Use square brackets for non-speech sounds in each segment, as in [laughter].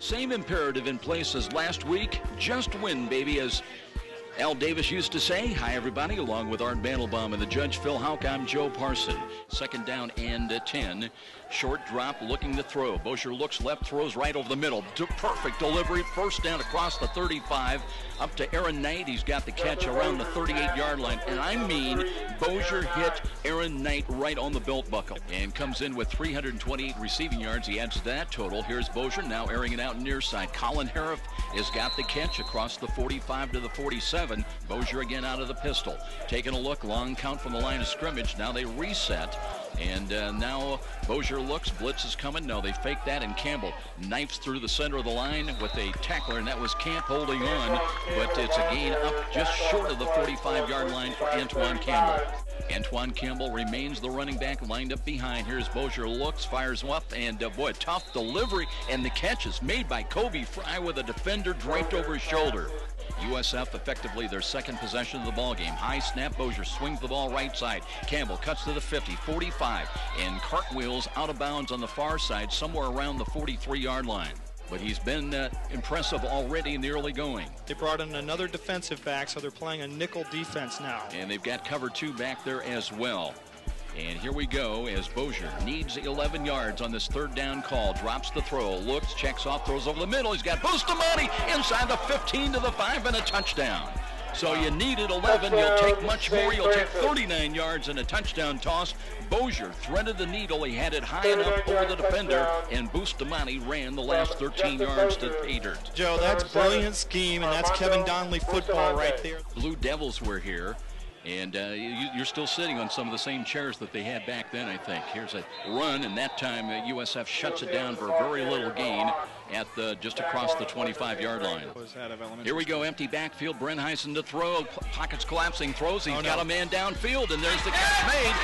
Same imperative in place as last week. Just win, baby, as Al Davis used to say. Hi, everybody, along with Art Mandelbaum and the judge, Phil Houck. I'm Joe Parson. Second down and 10. Short drop, looking to throw. Boser looks left, throws right over the middle. perfect delivery. First down across the 35. Up to Aaron Knight. He's got the catch around the 38-yard line. And I mean, Boser hit Aaron Knight right on the belt buckle and comes in with 328 receiving yards. He adds to that total. Here's Boser now airing it out near side. Colin Hariff has got the catch across the 45 to the 47. Boser again out of the pistol. Taking a look, long count from the line of scrimmage. Now they reset. And uh, now Boser looks, blitz is coming. No, they fake that, and Campbell knifes through the center of the line with a tackler, and that was Camp holding on, but it's a gain up just short of the 45-yard line for Antoin Campbell. Antoin Campbell remains the running back lined up behind. Here's Boser looks, fires up, and uh, boy, tough delivery, and the catch is made by Koby Frye with a defender draped over his shoulder. USF effectively their second possession of the ball game. High snap, Boser swings the ball right side. Campbell cuts to the 50, 45, and cartwheels out of bounds on the far side, somewhere around the 43-yard line. But he's been uh, impressive already in the early going. They brought in another defensive back, so they're playing a nickel defense now. And they've got cover two back there as well. And here we go as Boser needs 11 yards on this third down call. Drops the throw, looks, checks off, throws over the middle. He's got Bustamante inside the 15 to the 5 and a touchdown. So you needed 11. You'll take much more. You'll take 39 yards and a touchdown toss. Boser threaded the needle. He had it high enough over the defender, and Bustamante ran the last 13 yards to pay dirt. Joe, that's brilliant scheme, and that's Kevin Donley football right there. Blue Devils were here. And uh, you, are still sitting on some of the same chairs that they had back then, I think. Here's a run, and that time uh, USF shuts it down for a very little gain at the just across the 25-yard line. Here we go, empty backfield. Brent Heisen to throw. Pockets collapsing, throws. He's oh, no. got a man downfield, and there's the catch made.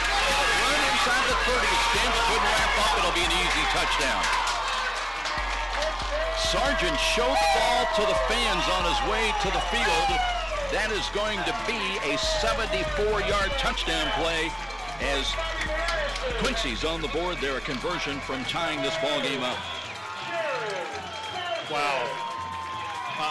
Run inside the 30. Stench couldn't wrap up. It'll be an easy touchdown. Sergeant Schoch ball to the fans on his way to the field. That is going to be a 74-yard touchdown play as Quincy's on the board there, a conversion from tying this ball game up. Wow.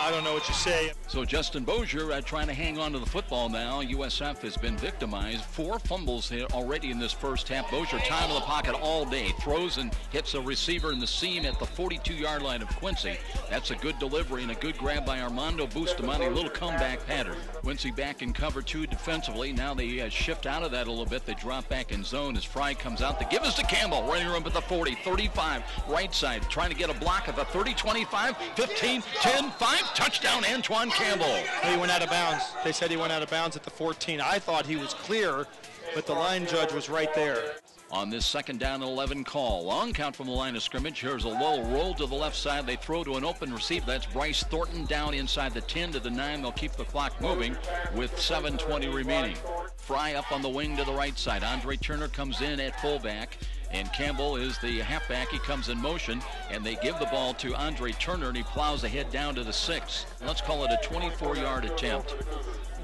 I don't know what you say. So Justin Boser uh, trying to hang on to the football now. USF has been victimized. Four fumbles here already in this first half. Boser time in the pocket all day. Throws and hits a receiver in the seam at the 42-yard line of Quincy. That's a good delivery and a good grab by Armando Bustamante. A little comeback pattern. Quincy back in cover two defensively. Now they uh, shift out of that a little bit. They drop back in zone as Frye comes out. The give us to Campbell. Running room at the 40, 35, right side. Trying to get a block at the 30, 25, 15, 10, 5 touchdown, Antoin Campbell. He went out of bounds. They said he went out of bounds at the 14. I thought he was clear, but the line judge was right there. On this second down and 11 call, long count from the line of scrimmage. Here's a low roll to the left side. They throw to an open receiver. That's Bryce Thornton down inside the 10 to the 9. They'll keep the clock moving with 7.20 remaining. Frye up on the wing to the right side. Andre Turner comes in at fullback. And Campbell is the halfback. He comes in motion, and they give the ball to Andre Turner, and he plows ahead down to the six. Let's call it a 24-yard attempt.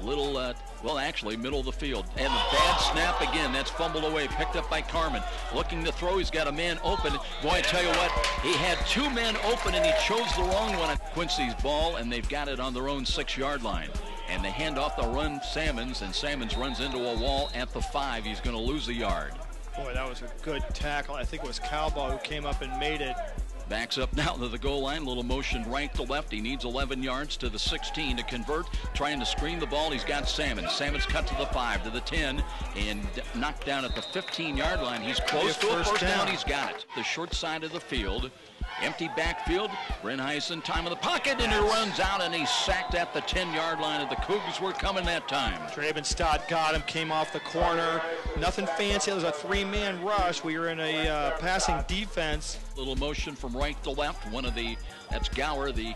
Little, uh, well, actually, middle of the field. And a bad snap again. That's fumbled away, picked up by Carmen. Looking to throw. He's got a man open. Boy, I tell you what, he had two men open, and he chose the wrong one Quincy's ball, and they've got it on their own six-yard line. And they hand off the run Salmons, and Salmons runs into a wall at the five. He's going to lose a yard. Boy, that was a good tackle. I think it was Calbaugh who came up and made it. Backs up now to the goal line. Little motion right to left. He needs 11 yards to the 16 to convert. Trying to screen the ball. He's got Salmon. Salmon's cut to the 5, to the 10, and knocked down at the 15-yard line. He's close to a first down. down. He's got it. The short side of the field. Empty backfield. Brent Heisen, time of the pocket, and he runs out, and he's sacked at the 10-yard line. And the Cougars were coming that time. Draven Stott got him, came off the corner. Nothing fancy. It was a three-man rush. We were in a uh, passing defense. Little motion from right to left. One of the, that's Gower, the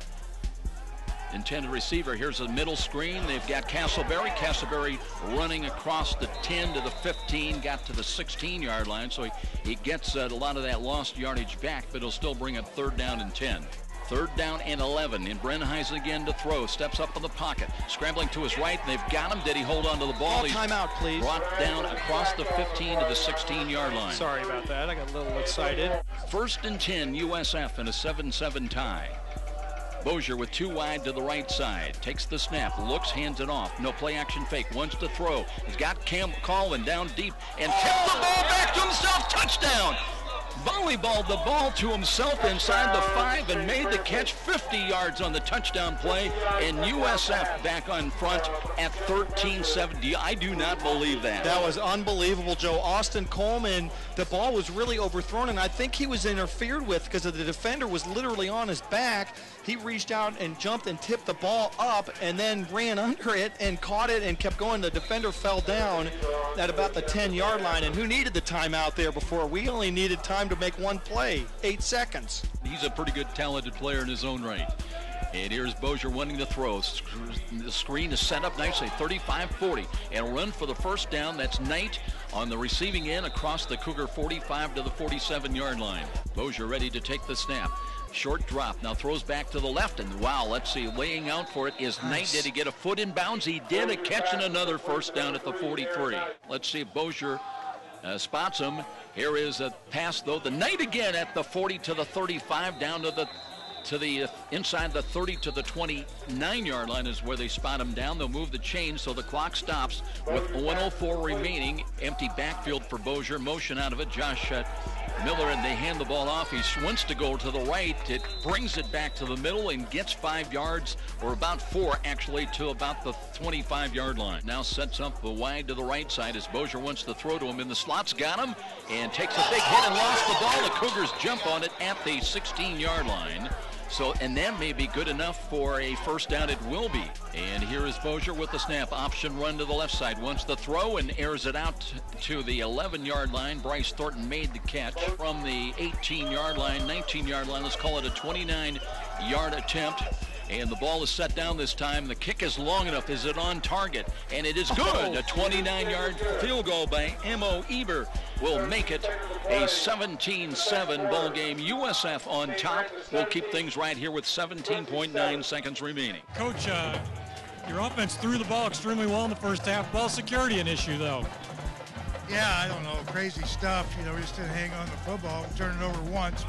intended receiver. Here's a middle screen. They've got Castleberry. Castleberry running across the 10 to the 15, got to the 16-yard line, so he, he gets uh, a lot of that lost yardage back, but he'll still bring up third down and 10. Third down and 11. In Brenheisen again to throw. Steps up in the pocket. Scrambling to his right. They've got him. Did he hold on to the ball? Ball timeout, please. Brought down across the 15 to the 16-yard line. Sorry about that. I got a little excited. First and 10, USF in a 7-7 tie. Boser with two wide to the right side. Takes the snap, looks, hands it off. No play action fake. Wants to throw. He's got Cam Colvin down deep and tipped the ball back to himself. Touchdown! Volleyballed the ball to himself inside the five and made the catch 50 yards on the touchdown play. And USF back on front at 13-7. I do not believe that. That was unbelievable, Joe. Austin Coleman, the ball was really overthrown, and I think he was interfered with because the defender was literally on his back. He reached out and jumped and tipped the ball up and then ran under it and caught it and kept going. The defender fell down at about the 10-yard line. And who needed the timeout there before? We only needed time to make one play, eight seconds. He's a pretty good, talented player in his own right. And here's Boser wanting to throw. The screen is set up nicely, 35-40. And run for the first down. That's Knight on the receiving end across the Cougar 45 to the 47-yard line. Boser ready to take the snap. Short drop. Now throws back to the left. And wow, let's see. Laying out for it is Knight. Did he get a foot in bounds? He did. A catch and another first down at the 43. Let's see if Boser uh, spots him. Here is a pass, though. The Knight again at the 40 to the 35, down to the to the uh, inside the 30 to the 29 yard line is where they spot him down. They'll move the chain so the clock stops with 104 remaining. Empty backfield for Boser. Motion out of it. Josh uh, Miller and they hand the ball off. He wants to go to the right. It brings it back to the middle and gets five yards, or about four actually, to about the 25 yard line. Now sets up the wide to the right side as Boser wants to throw to him in the slots. Got him and takes a big hit and lost the ball. The Cougars jump on it at the 16 yard line. So, and that may be good enough for a first down. It will be. And here is Boser with the snap. Option run to the left side. Wants the throw and airs it out to the 11-yard line. Bryce Thornton made the catch from the 18-yard line, 19-yard line. Let's call it a 29-yard attempt. And the ball is set down this time. The kick is long enough. Is it on target? And it is good. A 29-yard field goal by Mo Ueber will make it a 17-7 ball game. USF on top. We'll keep things right here with 17.9 seconds remaining. Coach, uh, your offense threw the ball extremely well in the first half. Ball security an issue, though. Yeah, I don't know. Crazy stuff. You know, we just didn't hang on the football. We turned it over once.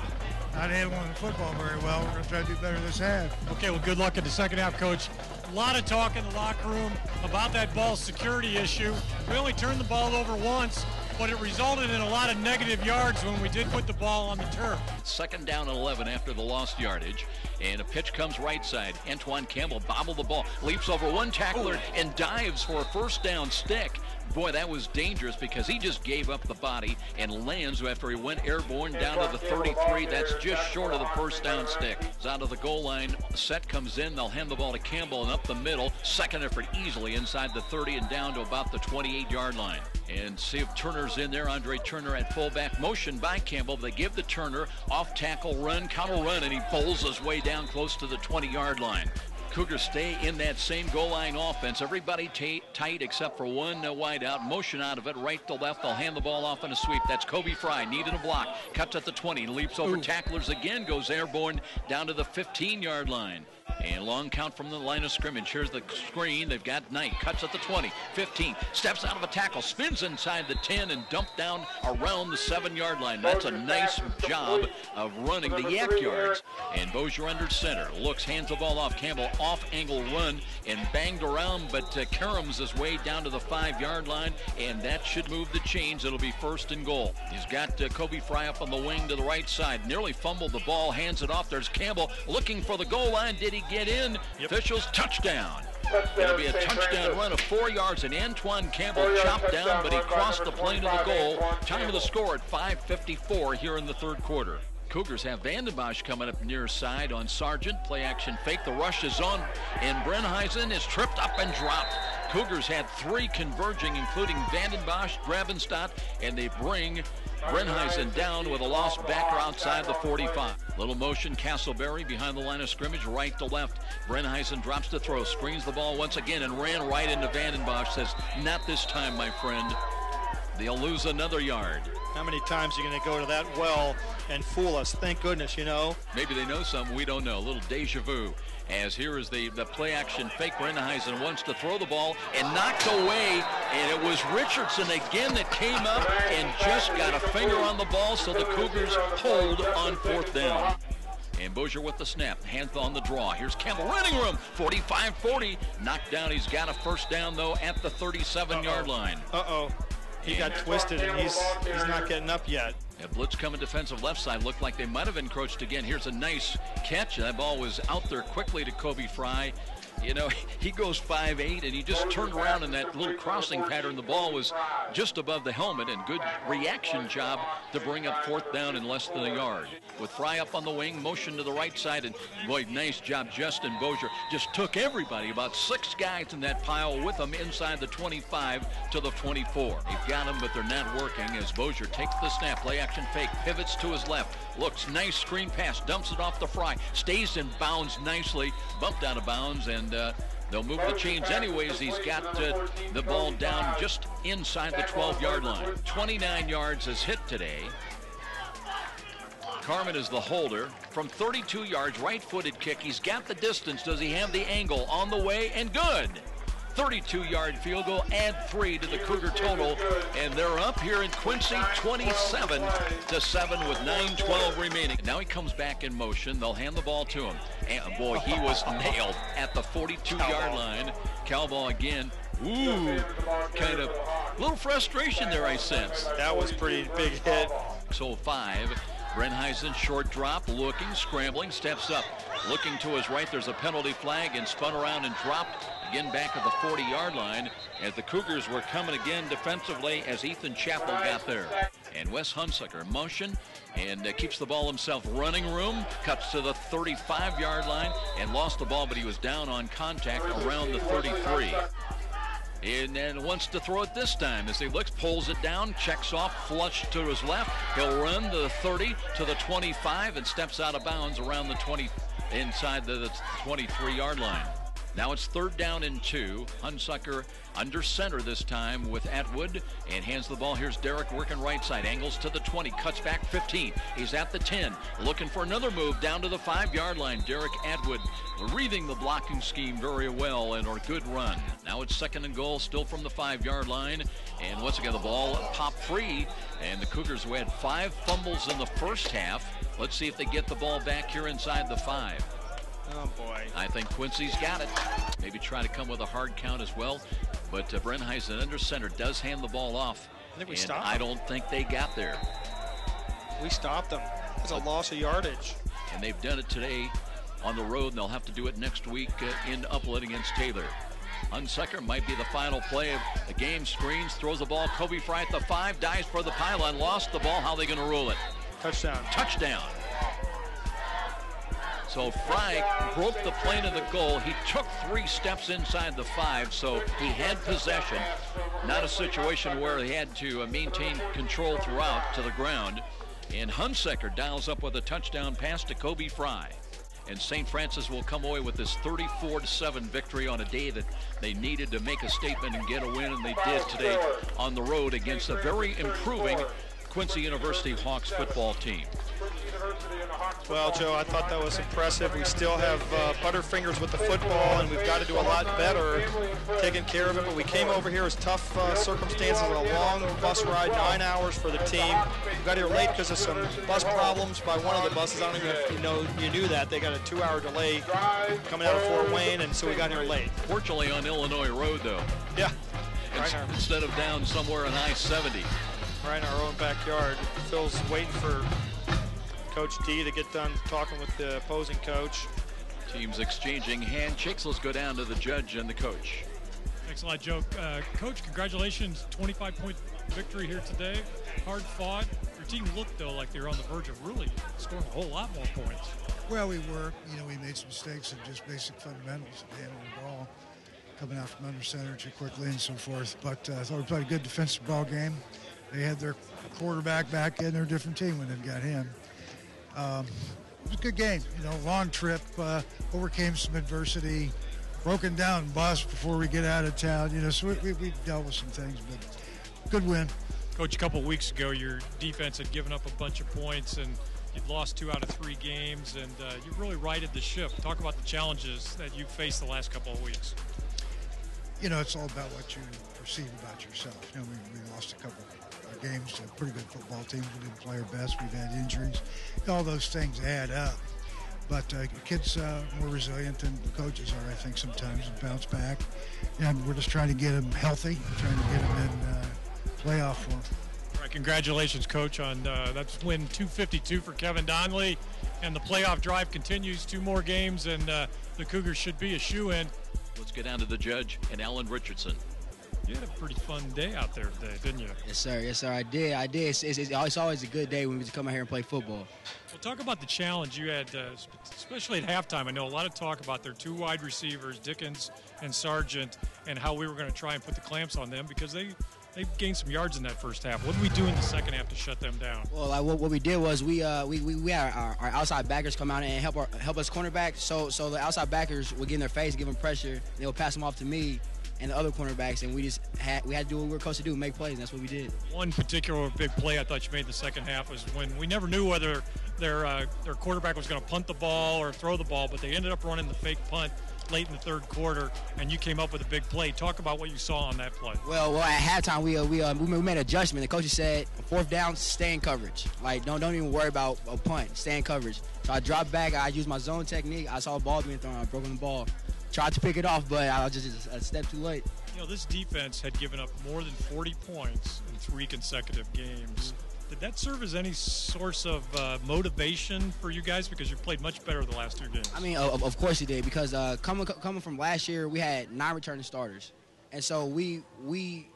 Not handling the football very well. We're going to try to do better this half. Okay, well, good luck in the second half, Coach. A lot of talk in the locker room about that ball security issue. We only turned the ball over once, but it resulted in a lot of negative yards when we did put the ball on the turf. Second down and 11 after the lost yardage. And a pitch comes right side. Antoin Campbell bobbled the ball, leaps over one tackler, and dives for a first down stick. Boy, that was dangerous because he just gave up the body and lands after he went airborne down to the 33. That's just short of the first down stick. It's out of the goal line. Set comes in. They'll hand the ball to Campbell and up the middle. Second effort easily inside the 30 and down to about the 28 yard line. And see if Turner's in there. Andre Turner at fullback. Motion by Campbell. They give the Turner off tackle run, counter run, and he bowls his way down close to the 20 yard line. Cougars stay in that same goal line offense. Everybody tight except for one uh, wide out. Motion out of it, right to left. They'll hand the ball off in a sweep. That's Koby Frye. Needed a block. Cuts at the 20. Leaps over Ooh. tacklers again. Goes airborne down to the 15 yard line. And long count from the line of scrimmage. Here's the screen. They've got Knight. Cuts at the 20, 15. Steps out of a tackle. Spins inside the 10 and dumped down around the 7-yard line. That's a nice job of running the YAC yards. And Boser under center. Looks, hands the ball off. Campbell off angle run and banged around, but uh, Kerams is way down to the 5-yard line, and that should move the chains. It'll be first and goal. He's got uh, Koby Frye up on the wing to the right side. Nearly fumbled the ball. Hands it off. There's Campbell looking for the goal line. Did he get in. Yep. Officials touchdown. It'll be a touchdown run of four yards, and Antoin Campbell chopped down, but he crossed the plane of the goal. Time of the score at 5.54 here in the third quarter. Cougars have Vandenbosch coming up near side on Sargent. Play action fake. The rush is on, and Brenheisen is tripped up and dropped. Cougars had three converging, including Vandenbosch, Gravenstadt, and they bring Brenheisen down with a lost backer outside the 45. Little motion, Castleberry behind the line of scrimmage, right to left. Brenheisen drops to throw, screens the ball once again, and ran right into Vandenbosch. Says, not this time, my friend. They'll lose another yard. How many times are you going to go to that well and fool us? Thank goodness, you know. Maybe they know something we don't know. A little deja vu. As here is the, the play action fake. Brenneheisen wants to throw the ball and knocked away. And it was Richardson again that came up and just got a finger on the ball. So the Cougars hold on fourth down. And Bozier with the snap. Hand on the draw. Here's Campbell running room. 45-40. Knocked down. He's got a first down, though, at the 37-yard line. Uh-oh. He got twisted, and he's he's not getting up yet. A blitz coming defensive left side. Looked like they might have encroached again. Here's a nice catch. That ball was out there quickly to Koby Frye. You know, [laughs] he goes 5'8", and he just turned around in that little crossing pattern. The ball was just above the helmet, and good reaction job to bring up fourth down in less than a yard. With Frye up on the wing, motion to the right side, and boy, nice job. Justin Boser just took everybody, about six guys in that pile with him inside the 25 to the 24. They've got him, but they're not working as Boser takes the snap, play action fake, pivots to his left, looks nice screen pass, dumps it off the Frye, stays in bounds nicely, bumped out of bounds, and uh, they'll move the chains anyways. He's got uh, the ball down just inside the 12-yard line. 29 yards is hit today. Carmen is the holder from 32 yards, right-footed kick. He's got the distance. Does he have the angle on the way? And good. 32-yard field goal, add three to the Cougar total, and they're up here in Quincy, 27 to seven with 9:12 remaining. Now he comes back in motion. They'll hand the ball to him, and boy, he was [laughs] nailed at the 42-yard line. Calball again. Ooh, kind of little frustration there, I sense. That was pretty big hit. So five. Brenheisen short drop, looking, scrambling, steps up. Looking to his right, there's a penalty flag and spun around and dropped again back at the 40-yard line as the Cougars were coming again defensively as Ethan Chappell got there. And Wes Hunsucker motion and uh, keeps the ball himself running room, cuts to the 35-yard line and lost the ball, but he was down on contact around the 33. And then wants to throw it this time as he looks, pulls it down, checks off, flush to his left. He'll run the 30 to the 25 and steps out of bounds around the 20 inside the 23 yard line. Now it's third down and two. Hunsucker under center this time with Atwood and hands the ball. Here's Derek working right side. Angles to the 20. Cuts back 15. He's at the 10. Looking for another move down to the five yard line. Derek Atwood reading the blocking scheme very well and a good run. Now it's second and goal still from the five yard line. And once again, the ball popped free. And the Cougars who had five fumbles in the first half. Let's see if they get the ball back here inside the five. Oh, boy. I think Quincy's got it. Maybe try to come with a hard count as well. But uh, Brenheisen under center does hand the ball off. I think we and stopped I don't think they got there. We stopped them. It's a loss of yardage. And they've done it today on the road, and they'll have to do it next week uh, in Upland against Taylor. Hunsucker might be the final play of the game. Screens, throws the ball. Koby Frye at the five, dives for the pylon, lost the ball. How are they going to rule it? Touchdown. touchdown. So Frye broke the plane of the goal. He took three steps inside the five, so he had possession. Not a situation where he had to uh, maintain control throughout to the ground. And Hunsucker dials up with a touchdown pass to Koby Frye. And St. Francis will come away with this 34-7 victory on a day that they needed to make a statement and get a win, and they did today on the road against a very improving Quincy University Hawks football team. Well, Joe, I thought that was impressive. We still have uh, butterfingers with the football, and we've got to do a lot better taking care of it. But we came over here as tough uh, circumstances, a long bus ride, nine hours for the team. We got here late because of some bus problems by one of the buses. I don't even know if you know you knew that they got a two-hour delay coming out of Fort Wayne, and so we got here late. Fortunately on Illinois Road, though, Yeah, right in, instead of down somewhere on I-70. right in our own backyard. Phil's waiting for Coach D to get done talking with the opposing coach. Teams exchanging handshakes. Let's go down to the judge and the coach. Thanks a lot, Joe. Uh, Coach, congratulations. 25-point victory here today. Hard fought. Your team looked, though, like they were on the verge of really scoring a whole lot more points. Well, we were. You know, we made some mistakes in just basic fundamentals of handling the ball, coming out from under center too quickly and so forth. But uh, I thought we played a good defensive ball game. They had their quarterback back in. They're different team when they've got him. Um, it was a good game. You know, long trip, uh, overcame some adversity, broken down bus before we get out of town. You know, so we, we, we dealt with some things, but good win. Coach, a couple of weeks ago, your defense had given up a bunch of points and you'd lost two out of three games, and uh, you really righted the ship. Talk about the challenges that you've faced the last couple of weeks. You know, it's all about what you perceive about yourself. You know, we, we lost a couple of games to pretty good football teams. We didn't play our best. We've had injuries. All those things add up. But uh, kids uh, more resilient than the coaches are, I think, sometimes, and bounce back. And we're just trying to get them healthy, trying to get them in uh, playoff form. All right, congratulations, Coach, on uh, that's win 252 for Kevin Donley. And the playoff drive continues. Two more games, and uh, the Cougars should be a shoe in. Let's get down to the judge and Alan Richardson. You had a pretty fun day out there today, didn't you? Yes, sir. Yes, sir. I did. I did. It's, it's, it's always a good day when we just come out here and play football. Well, talk about the challenge you had, uh, especially at halftime. I know a lot of talk about their two wide receivers, Dickens and Sargent, and how we were going to try and put the clamps on them because they they gained some yards in that first half. What did we do in the second half to shut them down? Well, like what, what we did was we uh, we, we, we had our, our, outside backers come out and help our, help us cornerback. So so the outside backers would get in their face, give them pressure. They would pass them off to me and the other cornerbacks, and we just had we had to do what we were supposed to do, make plays. And that's what we did. One particular big play I thought you made in the second half was when we never knew whether their uh, their quarterback was going to punt the ball or throw the ball, but they ended up running the fake punt late in the third quarter, and you came up with a big play. Talk about what you saw on that play. Well, well, at halftime we uh, we uh, we made an adjustment. The coach said fourth down, stay in coverage. Like don't don't even worry about a punt, stay in coverage. So I dropped back. I used my zone technique. I saw a ball being thrown. I broke the ball. Tried to pick it off, but I was just a step too late. You know, this defense had given up more than 40 points in three consecutive games. Did that serve as any source of uh, motivation for you guys because you played much better the last two games? I mean, of, of course he did because uh, coming coming from last year, we had nine returning starters, and so we we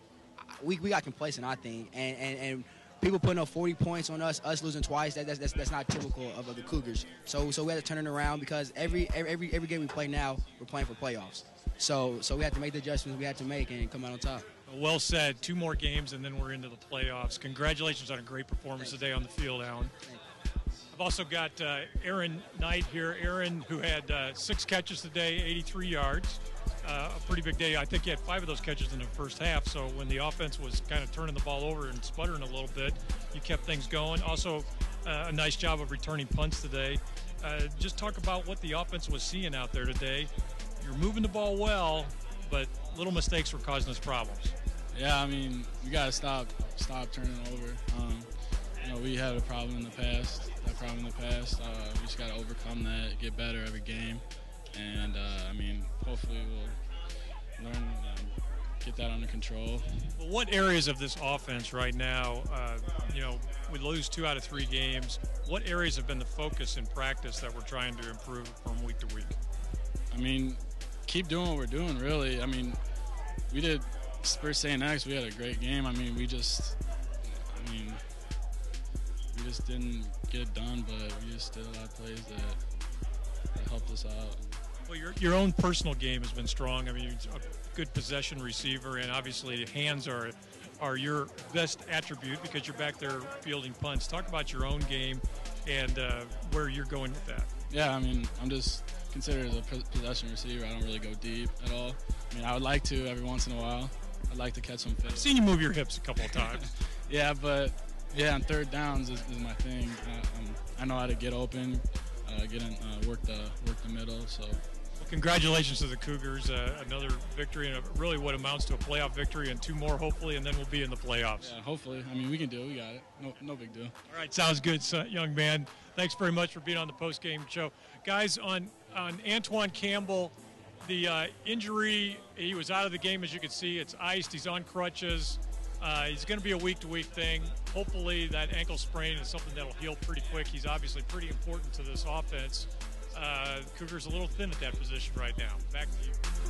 we, we got complacent, I think, and, and and people putting up 40 points on us, us losing twice. That, that's, that's, that's not typical of, of, the Cougars. So so we had to turn it around because every every every game we play now, we're playing for playoffs. So so we had to make the adjustments we had to make and come out on top. Well said. Two more games and then we're into the playoffs. Congratulations on a great performance Thanks. today on the field, Alan. I've also got uh, Aaron Knight here. Aaron, who had uh, six catches today, 83 yards. Uh, a pretty big day. I think he had five of those catches in the first half. So when the offense was kind of turning the ball over and sputtering a little bit, you kept things going. Also, uh, a nice job of returning punts today. Uh, just talk about what the offense was seeing out there today. You're moving the ball well, but little mistakes were causing us problems. Yeah, I mean, we gotta stop stop turning over. Um, you know, we had a problem in the past. That problem in the past. Uh, we just gotta overcome that, get better every game, and uh, I mean, hopefully we'll learn. Um, get that under control. Well, what areas of this offense right now, uh, you know, we lose two out of three games. What areas have been the focus in practice that we're trying to improve from week to week? I mean, keep doing what we're doing. Really, I mean, we did Spurs St. X. We had a great game. I mean, we just, I mean, we just didn't get it done, but we just did a lot of plays that, that helped us out. Well, your your own personal game has been strong. I mean, you're a good possession receiver, and obviously hands are are your best attribute because you're back there fielding punts. Talk about your own game and uh, where you're going with that. Yeah, I mean, I'm just considered as a possession receiver. I don't really go deep at all. I mean, I would like to every once in a while. I'd like to catch some fish. I've seen you move your hips a couple of times. [laughs] yeah, but yeah, on third downs is, is my thing. I, um, I, know how to get open, uh, get in, uh, work the work the middle. So. Congratulations to the Cougars! Uh, another victory and really what amounts to a playoff victory, and two more hopefully, and then we'll be in the playoffs. Yeah, hopefully. I mean, we can do it. We got it. No, no big deal. All right, sounds good, young man. Thanks very much for being on the post game show, guys. On on Antoin Campbell the uh, injury, he was out of the game, as you can see. It's iced. He's on crutches. Uh, he's going to be a week to week thing. Hopefully, that ankle sprain is something that'll heal pretty quick. He's obviously pretty important to this offense. Uh, Cougars a little thin at that position right now. Back to you.